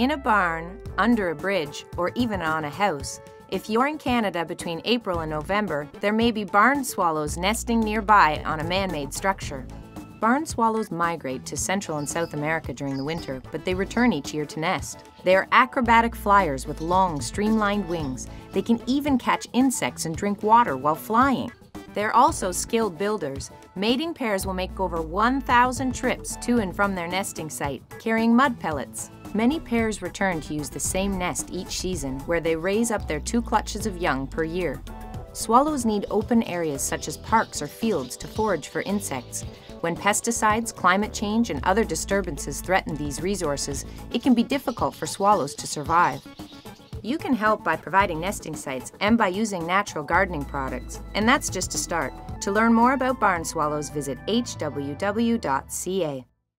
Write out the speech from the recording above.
In a barn, under a bridge, or even on a house, if you're in Canada between April and November, there may be barn swallows nesting nearby on a man made structure. Barn swallows migrate to Central and South America during the winter, but they return each year to nest. They are acrobatic flyers with long, streamlined wings. They can even catch insects and drink water while flying. They're also skilled builders. Mating pairs will make over 1,000 trips to and from their nesting site, carrying mud pellets. Many pairs return to use the same nest each season, where they raise up their two clutches of young per year. Swallows need open areas such as parks or fields to forage for insects. When pesticides, climate change, and other disturbances threaten these resources, it can be difficult for swallows to survive. You can help by providing nesting sites and by using natural gardening products, and that's just a start. To learn more about barn swallows, visit hww.ca.